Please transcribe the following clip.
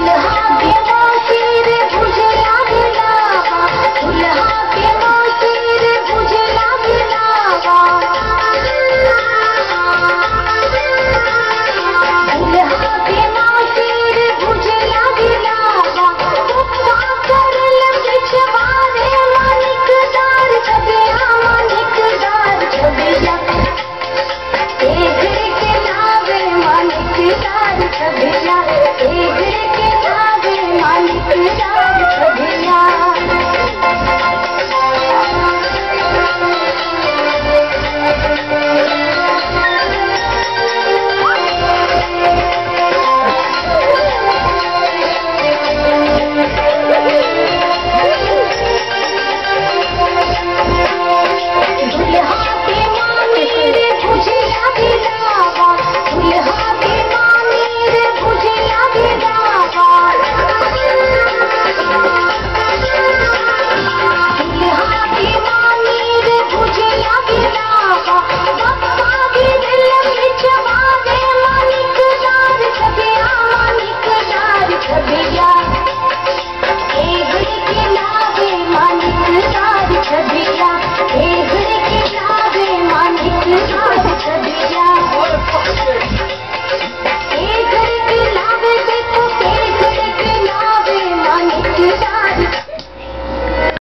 love.